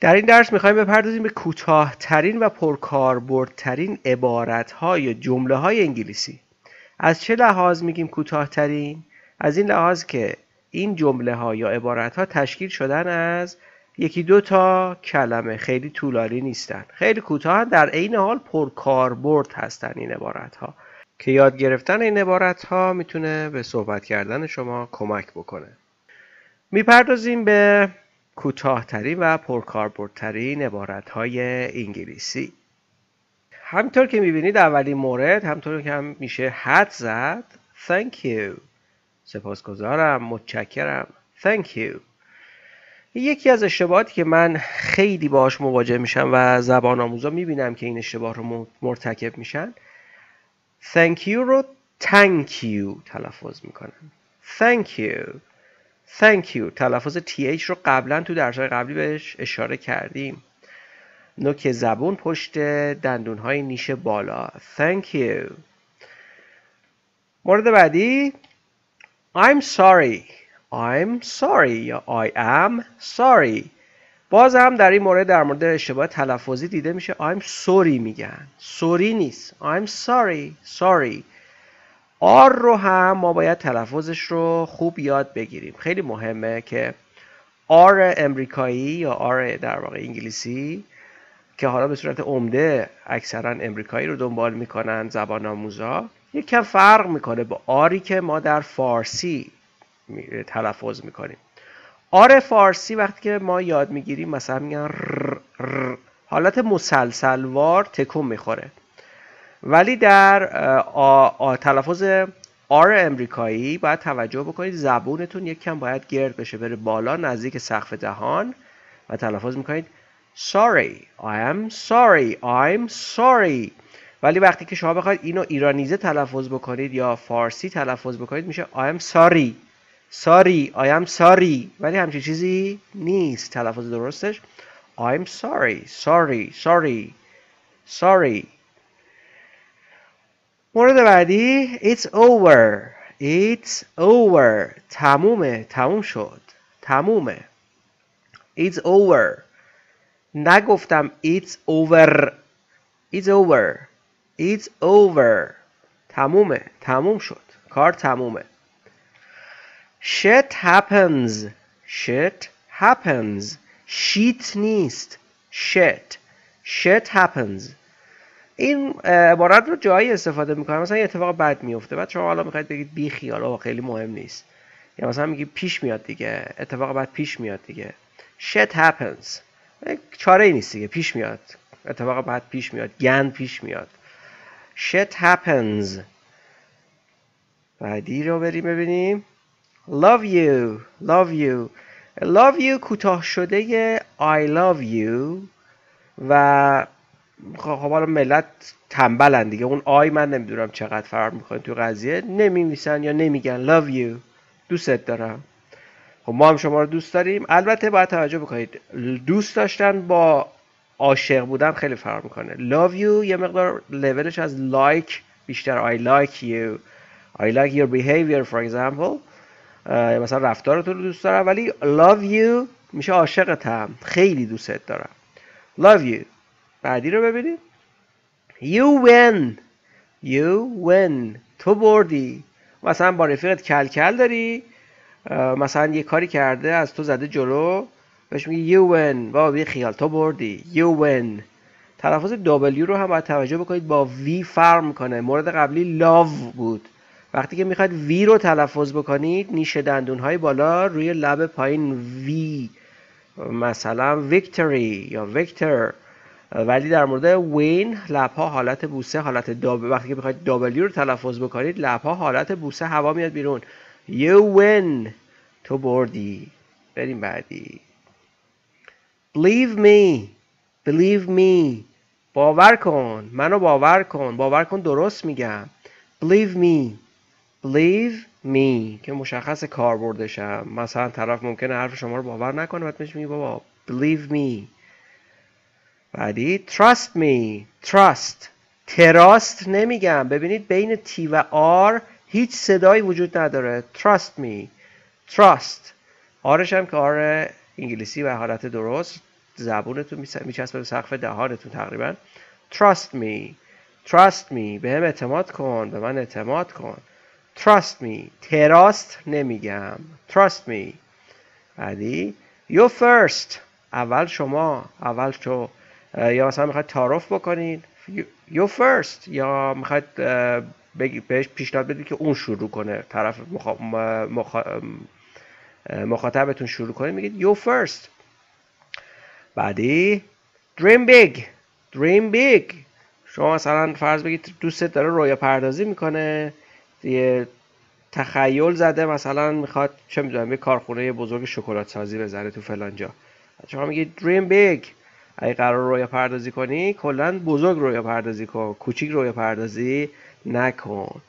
در این درس می‌خوایم بپردازیم به کوتاهترین و پرکاربردترین عبارت های جمله های انگلیسی. از چه لحاظ میگیم کوتاهترین؟ از این لحاظ که این جمله ها یا عبارت ها تشکیل شدن از یکی دو تا کلمه خیلی طولانی نیستن. خیلی کوتاه در عین حال پرکاربرد هستن این عبارت ها که یاد گرفتن این عبارت ها می‌تونه به صحبت کردن شما کمک بکنه. می‌پردازیم به کوتاهترین و پرکاربردترین عبارت های انگلیسی. همطور که می‌بینید اولین مورد همطور که هم میشه حد زد thank you. سپاسگزارم متشکرم thank you. یکی از اشتباهاتی که من خیلی باهاش مواجه میشم و زبان آموزا می‌بینم که این اشتباه رو مرتکب میشن thank you رو thank you تلفظ می‌کنن. thank you. Thank you. تلفظ th رو قبلا تو درسهای قبلی بهش اشاره کردیم. نوک زبون پشت دندون های نیش بالا. Thank you. مورد بعدی. I'm sorry. I'm sorry. یا I am sorry. باز هم در این مورد در مورد اشتباه تلفظی دیده میشه. I'm sorry میگن. Sorry نیست. I'm sorry. Sorry. آر رو هم ما باید تلفظش رو خوب یاد بگیریم. خیلی مهمه که آر امریکایی یا آر در واقع انگلیسی که حالا به صورت عمده اکثرا امریکایی رو دنبال می‌کنن زبان آموزا یک کم فرق می‌کنه با آری که ما در فارسی تلفظ می‌کنیم. آر فارسی وقتی که ما یاد می‌گیریم مثلا میگن حالت مسلسلوار تکون می‌خوره. ولی در تلفظ آر امریکایی باید توجه بکنید زبونتون یک کم باید گرد بشه بره بالا نزدیک سقف دهان و تلفظ می‌کنید. Sorry I am sorry I'm sorry. ولی وقتی که شما بخواید اینو ایرانیزه تلفظ بکنید یا فارسی تلفظ بکنید میشه I am sorry. Sorry I am sorry. ولی همچین چیزی نیست. تلفظ درستش. I'm sorry sorry sorry. Sorry. مورد بعدی It's over It's over تمومه تموم شد تمومه It's over نگفتم It's over It's over It's over تمومه تموم شد کار تمومه Shit happens Shit happens Shit نیست Shit Shit happens این عبارت رو جایی استفاده می‌کنم. مثلا یه اتفاق بد میفته بعد شما حالا می‌خواید بگید بی خیال خیلی مهم نیست. یا مثلا میگی پیش میاد دیگه. اتفاق بد پیش میاد دیگه. Shit happens. چاره ای نیست دیگه. پیش میاد. اتفاق بد پیش میاد. گند پیش میاد. Shit happens. بعدی رو بریم ببینیم. Love you. Love you. Love you کوتاه شده I love you. و خب حالا ملت تنبلن دیگه. اون آی من نمی‌دونم چقدر فرق می‌کنه تو قضیه. نمیمیسن یا نمیگن. Love you. دوستت دارم. خب ما هم شما رو دوست داریم. البته باید توجه بکنید. دوست داشتن با عاشق بودن خیلی فرق می‌کنه. Love you. یه مقدار لولش از like بیشتر. I like you. I like your behavior for example. مثلا رفتارتون رو دوست دارم. ولی love you میشه عاشقتم. خیلی دوستت دارم. Love you. بعدی رو ببینید You win. You win. تو بردی. مثلا با رفیقت کل کل داری مثلا یه کاری کرده از تو زده جلو. بهش میگی You win. با بی خیال. تو بردی. You win. تلفظ W رو هم باید توجه بکنید. با V فرق می‌کنه مورد قبلی love بود. وقتی که می‌خواید V رو تلفظ بکنید نیش دندون های بالا روی لب پایین V. مثلا victory یا victor. ولی در مورد وین لبها حالت بوسه حالت داب وقتی که بخواید دابلی رو تلفظ بکنید لبها حالت بوسه هوا میاد بیرون. you win تو بردی. بریم بعدی. Believe me. Believe me. باور کن. منو باور کن. باور کن درست میگم. Believe me. Believe me. که مشخص کار بردشم مثلا طرف ممکنه حرف شما رو باور نکنه بعد میگه بابا believe me. بعدی trust me trust. تراست نمیگم. ببینید بین تی و آر هیچ صدایی وجود نداره. Trust me. Trust. آرش هم که آر انگلیسی و حالت درست. زبونتون میچسبه به سقف دهانتون تقریبا. Trust me. Trust me. به هم اعتماد کن. به من اعتماد کن. Trust me. تراست نمیگم. Trust me. بعدی you first. اول شما. اول تو. یا مثلا می‌خواید تعارف بکنید you first. یا می‌خواید بهش پیشنهاد بدید که اون شروع کنه. طرف مخاطبتون شروع کنه میگید you first. بعدی dream big. Dream big. شما مثلا فرض بگید دوستت داره رویا پردازی می‌کنه. یه تخیل زده مثلا می‌خواد چه می‌دونم یه کارخونه بزرگ شکلات سازی بزنه تو فلان جا. شما میگید dream big. اگه قرار رویا پردازی کنی کلا بزرگ رویا پردازی کن کوچیک رویا پردازی نکن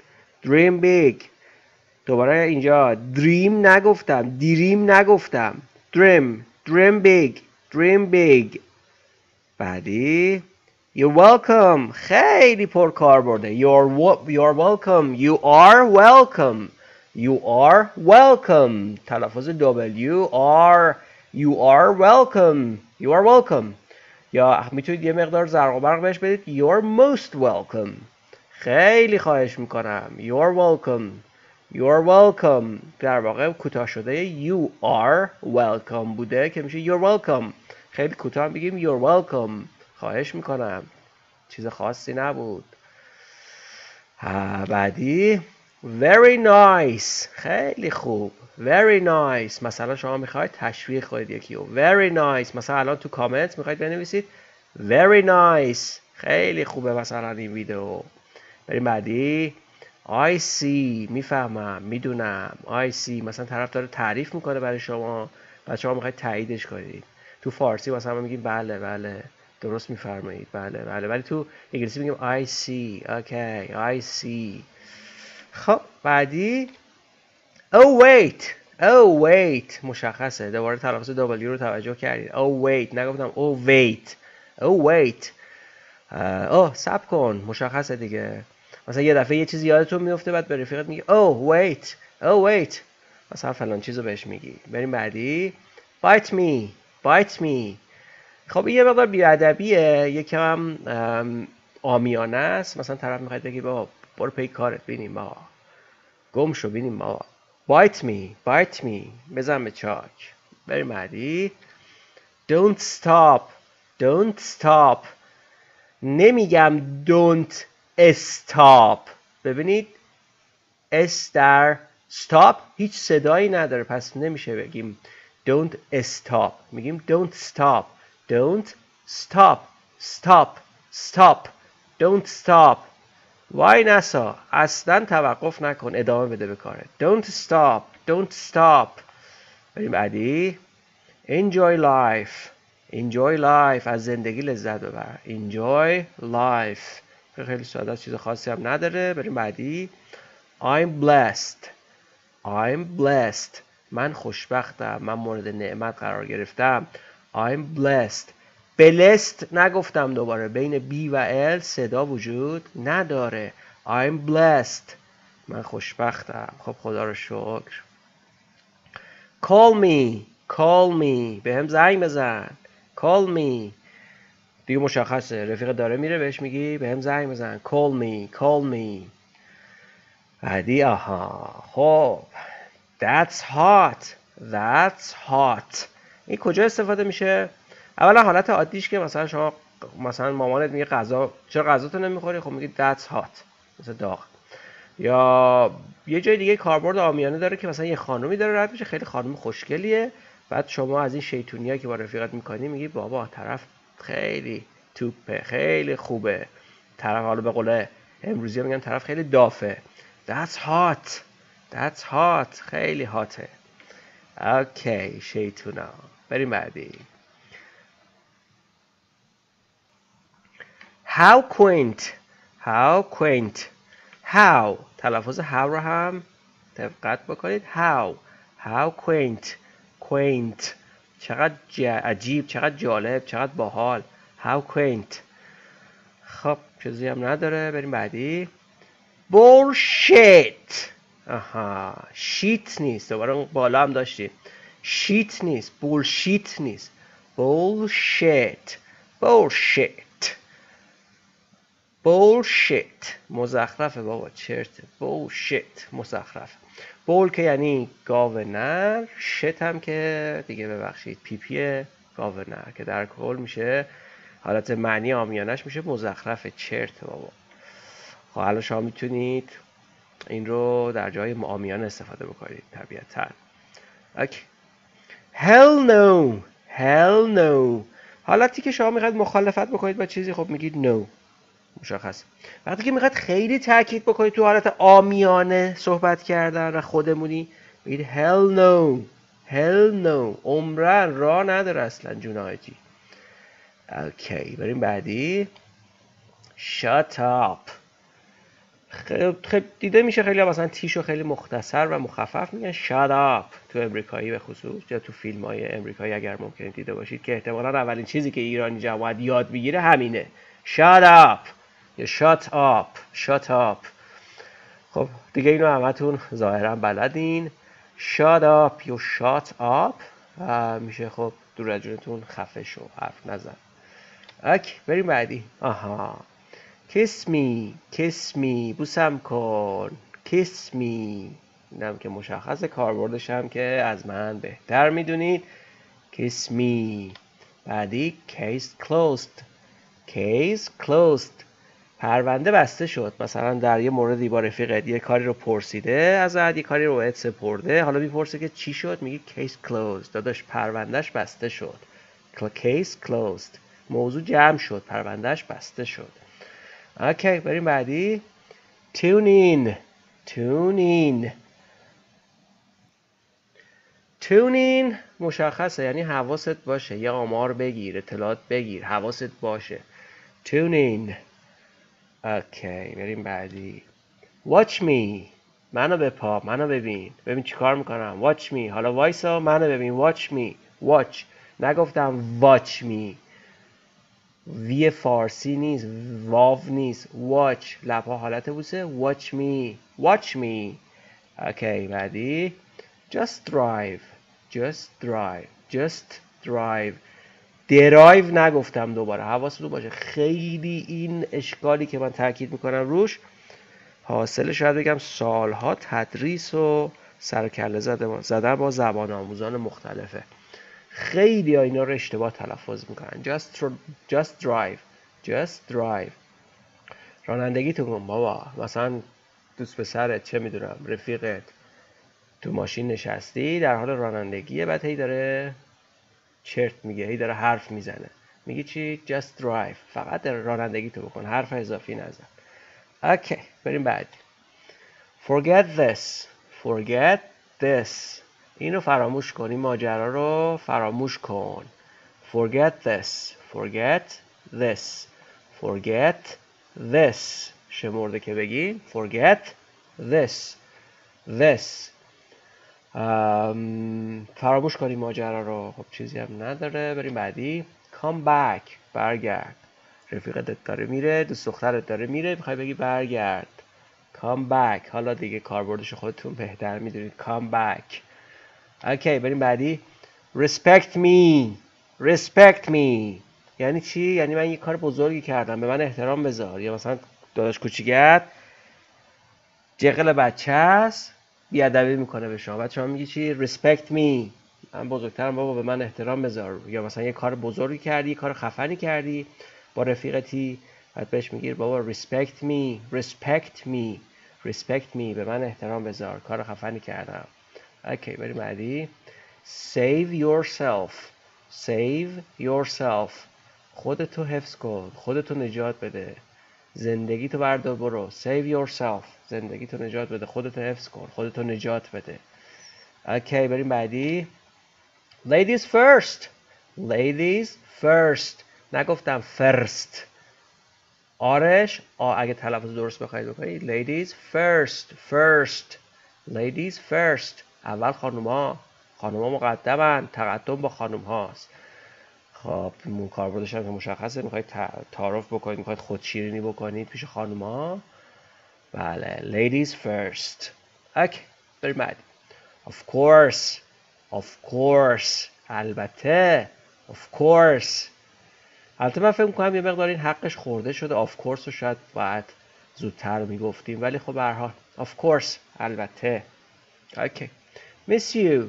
dream big دوباره اینجا dream نگفتم دریم نگفتم dream dream big dream big بعدی You're welcome خیلی پر کار برده You're, you're welcome You are welcome You are welcome تلفظ W R You are welcome You are welcome یا می‌تونید یه مقدار زرق و برق بهش بدید. You're most welcome. خیلی خواهش می‌کنم. You're welcome. You're welcome. در واقع کوتاه شده. You are welcome بوده که میشه You're welcome. خیلی کوتاه بگیم You're welcome. خواهش می‌کنم. چیز خاصی نبود. بعدی. Very nice. خیلی خوب. Very nice. مثلا شما می‌خواید تشویق کنید یکی رو. Very nice. مثلا الان تو کامنت می‌خواید بنویسید. Very nice. خیلی خوبه مثلا این ویدیو. بریم بعدی. I see. می‌فهمم. می‌دونم. I see. مثلا طرف داره تعریف می‌کنه برای شما. و شما می‌خواید تاییدش کنید. تو فارسی مثلا میگیم بله بله. درست میفرمایید. بله بله. ولی تو انگلیسی میگیم I see. اوکی I see. خب بعدی Oh wait. Oh wait. مشخصه. دوباره تلفظ W رو توجه کردید Oh wait. نگفتم Oh wait. Oh wait. اوه سب کن. مشخصه دیگه. مثلا یه دفعه یه چیزی یادتون میفته بعد به رفیقت میگی Oh wait. Oh wait. مثلا فلان چیزو بهش میگی. بریم بعدی. Bite me. Bite me. خب یه مقدار بیادبیه. یکم آمیانه است. مثلا طرف می‌خواد بگی بابا برو پی کارت بینیم بابا. گم شو بینیم بابا. Bite me bite me بزن به چاک بریم بعدی don't stop don't stop نمیگم don't stop ببینید s در stop هیچ صدایی نداره پس نمیشه بگیم don't stop میگیم don't stop don't stop stop stop don't stop وای نسا اصلا توقف نکن ادامه بده به کاره. Don't stop don't stop. بریم بعدی. Enjoy life. Enjoy life. از زندگی لذت ببر. Enjoy life. خیلی ساده چیز خاصی هم نداره. بریم بعدی. I'm blessed. I'm blessed. من خوشبختم. من مورد نعمت قرار گرفتم. I'm blessed. Blessed نگفتم دوباره. بین B و L صدا وجود نداره. I'm blessed. من خوشبختم. خب خدا رو شکر. Call me. Call me. به هم زنگ بزن. Call me. دیگه مشخصه. رفیق داره میره بهش میگی به هم زنگ بزن. Call me. Call me. بعدی آها. خب. That's hot. That's hot. این کجا استفاده میشه؟ اولا حالت عادیش که مثلا شما مثلا مامانت میگه غذا چرا غذا تو نمی‌خوری؟ خب میگی that's hot مثلا داغ. یا یه جای دیگه کاربرد آمیانه داره که مثلا یه خانومی داره رد میشه خیلی خانم خوشگلیه. بعد شما از این شیطونی که با رفیقت می‌کنی میگی بابا طرف خیلی توپه خیلی خوبه. طرف حالا به قوله امروزی میگن طرف خیلی دافه. That's hot that's hot خیلی هاته اوکی شیطونا بریم بعدی. How quaint. How quaint. How. تلفظ how رو هم دقت بکنید. How. How quaint. Quaint. چقدر عجیب چقدر جالب چقدر باحال. How quaint. خب چیزی هم نداره. بریم بعدی. Bullshit. آها. شیت نیست. دوباره بالا هم داشتیم شیت نیست. Bullshit نیست. Bullshit. Bullshit. Bullshit. مزخرفه بابا چرته bullshit. مزخرف بول که یعنی گاو نر شت هم که دیگه ببخشید پیپی گاو نر که در کل میشه. حالت معنی آمیانش میشه مزخرف چرت بابا. خب الان شما می‌تونید این رو در جای آمیان استفاده بکنید طبیعتا. اوکی hell no. Hell no. حالتی که شما می‌خواید مخالفت بکنید با چیزی خب میگید no. مشخص وقتی که می‌خواید خیلی تاکید بکنید تو حالت آمیانه صحبت کردن و خودمونی میگید hell no hell no عمرن را نداره اصلا جون آجی اوکی بریم بعدی. Shut up. خیلی دیده میشه خیلی مثلا تیشو خیلی مختصر و مخفف میگن. Shut up. تو امریکایی به خصوص یا تو فیلم های امریکایی اگر ممکنه دیده باشید که احتمالا اولین چیزی که ایرانی جواد یاد بگیره همینه. Shut up. یا shut up shut up. خب دیگه اینو همتون ظاهرا بلدین. Shut up یا shut up. میشه خب دور از خفه شو حرف نزن. اک بریم بعدی. آها. Kiss me بوسم کن. Me. اینم که مشخص کاربردش هم که از من بهتر می‌دونید. Me. بعدی case closed. Case closed. پرونده بسته شد. مثلا در یه موردی با رفیقت یه کاری رو پرسیده از یه کاری رو باید سپرده. حالا می‌پرسه که چی شد؟ میگه case closed. داداش پروندهش بسته شد. Case closed. موضوع جمع شد پروندهش بسته شد. okay بریم بعدی. In. Tune in. مشخصه یعنی حواست باشه. یه آمار بگیر اطلاعات بگیر حواست باشه. In. okay بریم بعدی. Watch me. منو بپا منو ببین. ببین چی کار می‌کنم. Watch me. حالا وایسا منو ببین. Watch me. Watch. نگفتم watch me. وی فارسی نیست واو نیست. Watch. لبها حالت بوسه. Watch me. Watch me. okay بعدی. Just drive. Just drive. Just drive. drive نگفتم دوباره. حواستون باشه. خیلی این اشکالی که من تاکید می‌کنم روش حاصل شاید بگم سالها تدریس و سرکله زدن با زبان آموزان مختلفه. خیلی ها اینا رو اشتباه تلفظ می‌کنن. Just, just drive. Just drive. رانندگی تو کن بابا. مثلا دوست پسرت چه می‌دونم رفیقت تو ماشین نشستی در حال رانندگیه بعد هی داره چرت میگه هی داره حرف می‌زنه. میگی چی؟ Just drive. فقط رانندگی تو بکن حرف اضافی نزن. اوکی بریم بعد. Forget this. Forget this. اینو فراموش کن این ماجرا رو فراموش کن. Forget this. Forget this. Forget this. شمرده که بگی. Forget this. This. فراموش کنی ماجرا رو. خب چیزی هم نداره. بریم بعدی. Come back. برگرد. رفیقت داره میره. دوست دخترت داره میره. می‌خوای بگی برگرد. Come back. حالا دیگه کاربردش خودتون بهتر می‌دونید. Come back. اوکی بریم بعدی. Respect me. Respect me. یعنی چی؟ یعنی من یه کار بزرگی کردم. به من احترام بذار. یا مثلا داداش کوچیکت. جقل بچه است. بیادبی می‌کنه به شما. بعد شما میگی چی؟ Respect me. من بزرگترم بابا به من احترام بذار. یا مثلا یه کار بزرگی کردی کار خفنی کردی با رفیقتی. بعد بهش میگیر بابا respect me respect me respect me به من احترام بذار. کار خفنی کردم. اوکی بریم بعدی. Save yourself. Save yourself. خودتو حفظ کن. خودتو نجات بده. زندگی تو بردار برو. Save yourself. زندگی تو نجات بده. خودتو حفظ کن. خودتو نجات بده. اوکی بریم بعدی. Ladies first. Ladies first. نگفتم first. آرش آ اگه تلفظ درست بخواید بکنید ladies first. First. Ladies first. اول خانوما. خانوما مقدمن. تقدم با خانوم هاست خب کاربردش هم که مشخصه می‌خواید تعارف بکنید می‌خواید خودشیرینی بکنید پیش خانوما. بله ladies first. اوکی بریم بعد. Of course of course البته of course. البته من فکر می‌کنم یه مقدار این حقش خورده شده. Of course رو شاید باید زودتر می‌گفتیم ولی خب به هر of course البته. اوکی miss you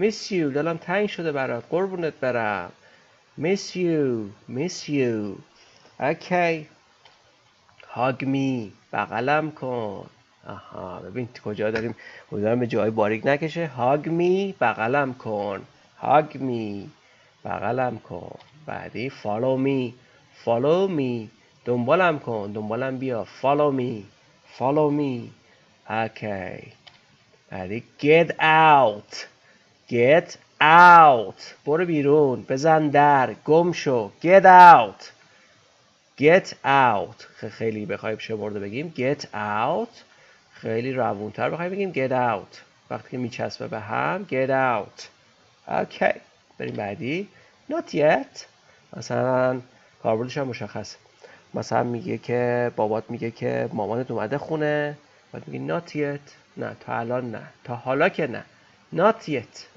miss you. دلم تنگ شده برات. قربونت برم. Miss you. Miss you. اوکی hug me. بغلم کن آها ببین کجا داریم. امیدوارم به جای باریک نکشه. Hug me. بغلم کن hug me. بغلم کن بعدی follow me. Follow me. دنبالم کن. دنبالم بیا. Follow me. Follow me. Okay. بعدی get out. Get out. برو بیرون. بزن در. گم شو. Get out. Get out. خیلی بخوایم شمرده بگیم. Get out. خیلی روونتر بخوایم بگیم. Get out. وقتی که میچسبه به هم get out. Okay. بریم بعدی. Not yet. مثلا کاربردش هم مشخصه. مثلا میگه که بابات میگه که مامانت اومده خونه. بعد میگه not yet. نه تا الان نه. تا حالا که نه. Not yet.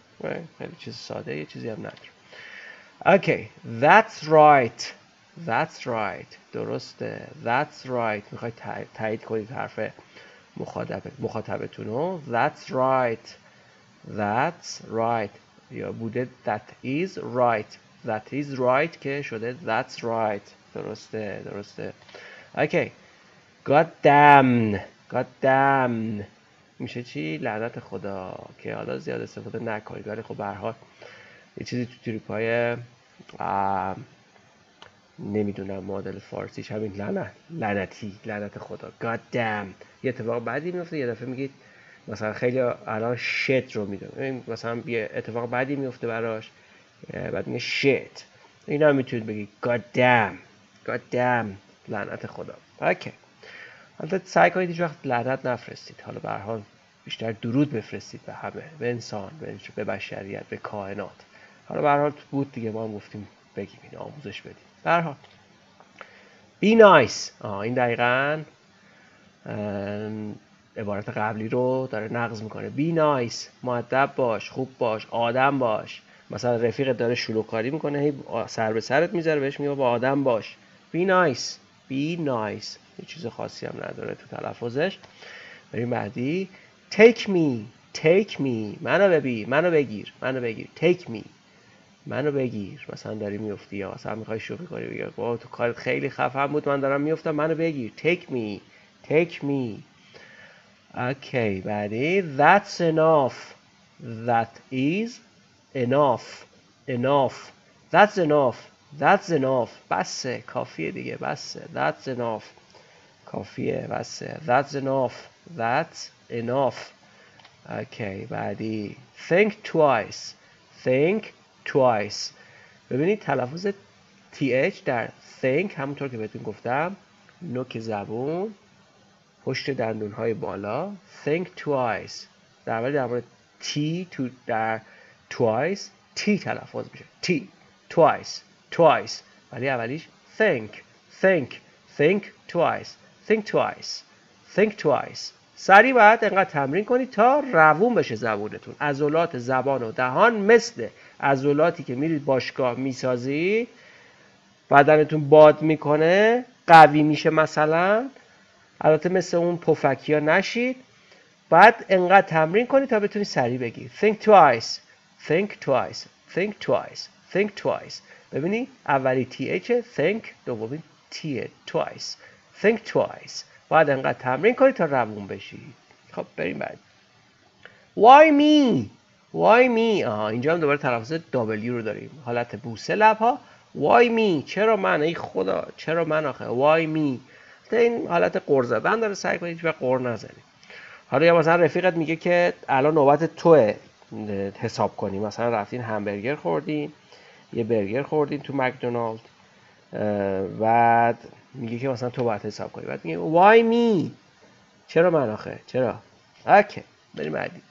چیز ساده یه چیزی هم نداره okay that's right that's right درسته that's right میخوای تایید کنید حرف مخاطبتون رو that's right that's right یا بوده that is right that is right که شده that's right درسته درسته okay god damn god damn میشه چی؟ لعنت خدا که حالا زیاد استفاده نکنید. ولی خب به حال یه چیزی تو تریپ نمی‌دونم مدل فارسیش همین لعنت لعنتی لعنت خدا. God damn. یه اتفاق بعدی میفته یه دفعه میگید مثلا خیلی الان شت رو می‌دونم. مثلا یه اتفاق بعدی میفته براش بعد میگه shit. اینا می‌تونید بگید. God damn. God damn. لعنت خدا. اوکی حالا سعی کنید هیچ وقت لعنت نفرستید. حالا به حال بیشتر درود بفرستید به همه به انسان به بشریت به کائنات. حالا به حال بود دیگه ما هم گفتیم بگیم این آموزش بدیم. به حال. Nice. آه این دقیقا عبارت قبلی رو داره نقض می‌کنه. Be nice. معدب باش خوب باش آدم باش. مثلا رفیقت داره شلوغکاری می‌کنه هی سر به سرت می‌ذاره بهش میگه با آدم باش. Be nice. Be nice. یه چیز خاصی هم نداره تو تلفظش. بریم بعدی. Take me take me. منو ببین منو بگیر منو بگیر. Take me منو بگیر. مثلا داری میفتی یا مثلا می‌خوای شوخی کنی یا با تو کارت خیلی خفن بود من دارم میفتم منو بگیر. Take me take me. اوکی بعدی. That's enough. That is enough. Enough. That's enough. That's enough. بسه کافیه دیگه بسه. That's enough. کافیه. بسه that's enough. That's enough. اوکی بعدی. Think twice. Think twice. ببینید تلفظ th در think همونطور که بهتون گفتم نوک زبون پشت دندون های بالا. Think twice. در مورد در t تو در twice t تلفظ میشه. T. Twice. Twice. ولی اولیش think. Think. Think twice. Think twice. Think twice. سریع باید انقدر تمرین کنید تا روون بشه زبونتون. عضلات زبان و دهان مثل عضلاتی که میرید باشگاه می‌سازید بدنتون باد می‌کنه قوی میشه مثلا. البته مثل اون پفکی ها نشید. بعد انقدر تمرین کنید تا بتونید سریع بگید think twice. Think twice. Think twice. Think twice. ببینی اولی تی think دومی تی twice. Think twice. باید انقدر تمرین کنید تا روون بشید خب بریم بعد. Why me? Why me? آها اینجا هم دوباره تلفظ W رو داریم. حالت بوسه لب ها why me? چرا من؟ ای خدا چرا من آخه؟ Why me? این حالت قر زدن داره سعی کنید و قر نزنید. حالا یا مثلا رفیقت میگه که الان نوبت توه. حساب کنی. مثلا رفتین همبرگر خوردین یه برگر خوردین تو مکدونالد. بعد میگه که مثلا تو باید حساب کنی. بعد میگه why me? چرا من آخه؟ چرا؟ اوکی بریم بعدی.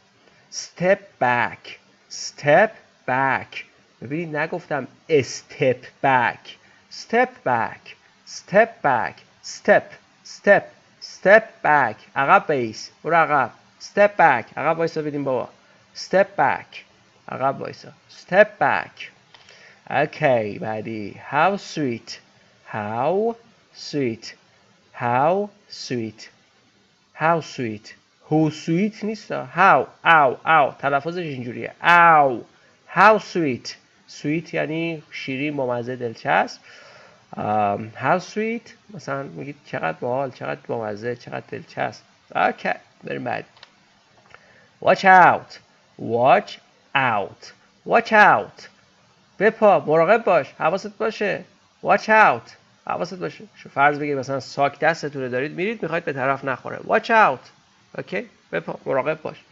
Step back. Step back. ببینید نگفتم step back. Step back. Step back. Step. Step. Step back. عقب بیس برو عقب step back. عقب وایسا بدیم بابا. Step back. عقب وایسا step back. Okay بعدی how sweet. How sweet. How sweet. How sweet. How sweet نیست how? او او تلفظش اینجوریه او how sweet. Sweet یعنی شیرین با مزه دلچسب how sweet. مثلا میگید چقدر باحال چقدر با مزه چقدر دلچسب okay بریم بعد watch out. Watch out. Watch out. بپا مراقب باش حواست باشه. Watch out. حواست باشه. شما فرض بگیر مثلا ساک دستتونه دارید میرید می‌خواید به طرف نخوره. Watch out. okay بپا مراقب باش.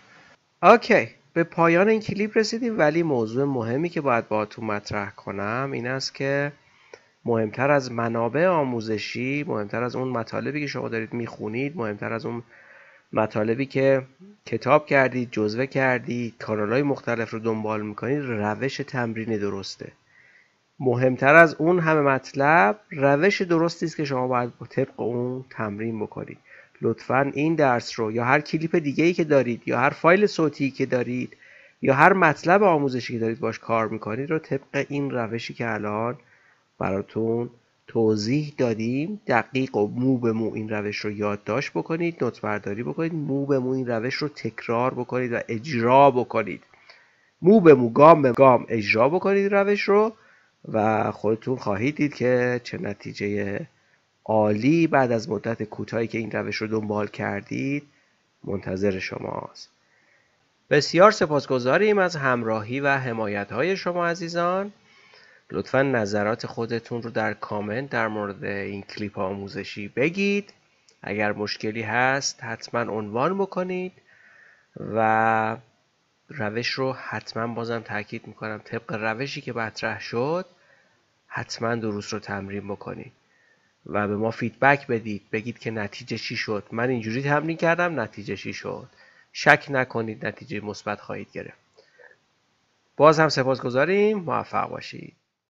okay به پایان این کلیپ رسیدیم ولی موضوع مهمی که باید باهاتون مطرح کنم این است که مهمتر از منابع آموزشی مهمتر از اون مطالبی که شما دارید می‌خونید مهمتر از اون مطالبی که کتاب کردید جزوه کردید کانال های مختلف رو دنبال می‌کنید روش تمرین درسته. مهمتر از اون همه مطلب روش درستی است که شما باید با طبق اون تمرین بکنید لطفا این درس رو یا هر کلیپ دیگه ای که دارید یا هر فایل صوتی که دارید یا هر مطلب آموزشی که دارید باش کار می‌کنید رو طبق این روشی که الان براتون توضیح دادیم. دقیق و مو به مو این روش رو یادداشت بکنید نوت برداری بکنید. مو به مو این روش رو تکرار بکنید و اجرا بکنید. مو به مو گام به گام اجرا بکنید روش رو و خودتون خواهید دید که چه نتیجه عالی بعد از مدت کوتاهی که این روش رو دنبال کردید منتظر شماست. بسیار سپاسگزاریم از همراهی و حمایت های شما عزیزان. لطفا نظرات خودتون رو در کامنت در مورد این کلیپ آموزشی بگید. اگر مشکلی هست حتما عنوان بکنید و روش رو حتما بازم تاکید می‌کنم. طبق روشی که مطرح شد حتما درست رو تمرین بکنید و به ما فیدبک بدید. بگید که نتیجه چی شد. من اینجوری تمرین کردم نتیجه چی شد. شک نکنید نتیجه مثبت خواهید گرفت. باز هم سپاسگزاریم. موفق باشید.